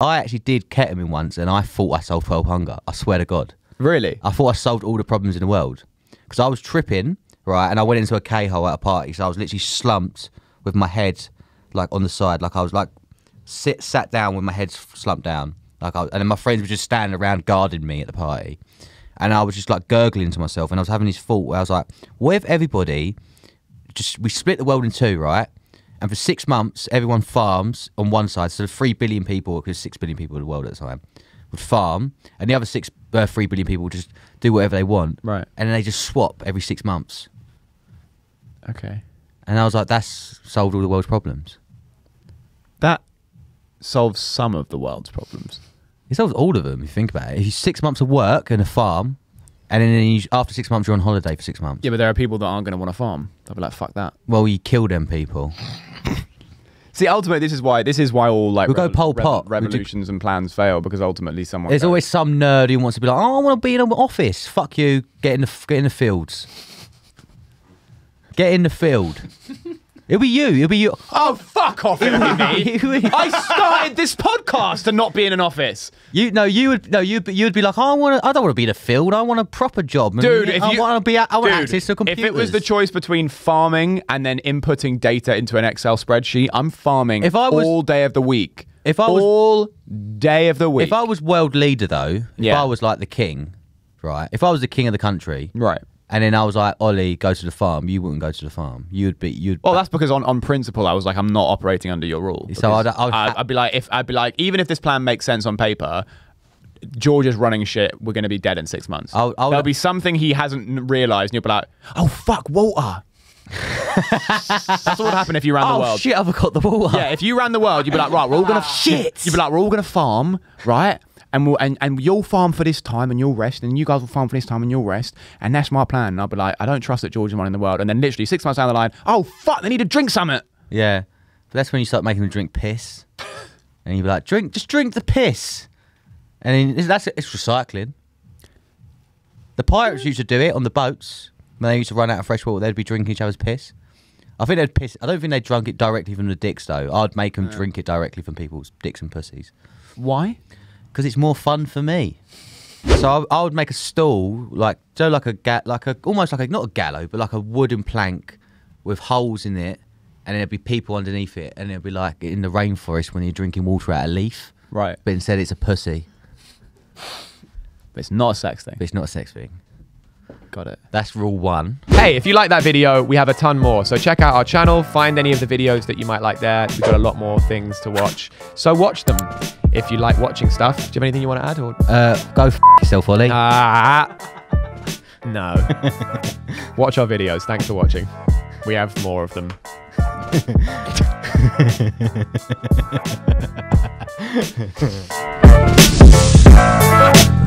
I actually did ketamine once, and I thought I solved world hunger. I swear to God, Really? I thought I solved all the problems in the world because I was tripping, right, and I went into a K hole at a party, so I was literally slumped with my head like on the side, like I was like sit sat down with my head slumped down, like I, and then my friends were just standing around guarding me at the party, and I was just like gurgling to myself, and I was having this thought where I was like, what if everybody just we split the world in two, right? And for six months, everyone farms on one side. So the three billion people, because six billion people in the world at the time, would farm, and the other six, uh, three billion people would just do whatever they want. Right. And then they just swap every six months. Okay. And I was like, that's solved all the world's problems. That solves some of the world's problems. It solves all of them. If you think about it, if you six months of work and a farm, and then you, after six months you're on holiday for six months. Yeah, but there are people that aren't going to want to farm. They'll be like, "Fuck that." Well, you kill them people. See, ultimately, this is why this is why all like We'll go Pol Pot. Revolutions and plans fail because ultimately someone. There's goes, always some nerd who wants to be like, oh, I want to be in an office. Fuck you. Get in the get in the fields. Get in the field. It'll be you. It'll be you. Oh fuck off! It would be me. I started this podcast to not be in an office. You no, you would no, you you'd be like, I want. I don't want to be in a field. I want a proper job, man. Dude, if I you, want to be. I want Dude, access to computers. If it was the choice between farming and then inputting data into an Excel spreadsheet, I'm farming If I was- all day of the week. If I was- all day of the week. if I was world leader though, if Yeah. I was like the king, right? If I was the king of the country, right. And then I was like, Ollie, go to the farm. You wouldn't go to the farm. You'd be you'd. Well, that's because on, on principle, I was like, I'm not operating under your rule. So I'd- I'd I'd, I'd be like, if I'd be like, even if this plan makes sense on paper, George is running shit. We're going to be dead in six months. I would- I would- There'll be something he hasn't realized, and you'll be like, oh fuck, Walter. that's what would happen if you ran the oh world. shit! I forgot the water. Yeah, if you ran the world, you'd be like, right, we're all gonna Shit. You'd be like, we're all gonna farm, right? And we'll and, and you'll farm for this time and you'll rest, and you guys will farm for this time and you'll rest, and that's my plan. And I'll be like, I don't trust that George is in the world. And then literally six months down the line, oh fuck, they need to drink something. Yeah. But that's when you start making them drink piss. and you'd be like, drink, just drink the piss. And then that's it's recycling. The pirates used to do it on the boats. When they used to run out of fresh water, they'd be drinking each other's piss. I think they'd piss. I don't think they drunk it directly from the dicks, though. I'd make them drink it directly from people's dicks and pussies. Why? Because it's more fun for me. So I, I would make a stool, like, so like a ga- like a almost like a not a gallows, but like a wooden plank with holes in it, and then there'd be people underneath it, and it'd be like in the rainforest when you're drinking water out of a leaf. Right. But instead, it's a pussy. But it's not a sex thing. But it's not a sex thing. Got it. That's rule one. Hey, if you like that video, we have a ton more. So check out our channel, find any of the videos that you might like there. We've got a lot more things to watch. So watch them if you like watching stuff. Do you have anything you want to add? Or Uh, go f- yourself, Ollie. ah, no. watch our videos. Thanks for watching. We have more of them.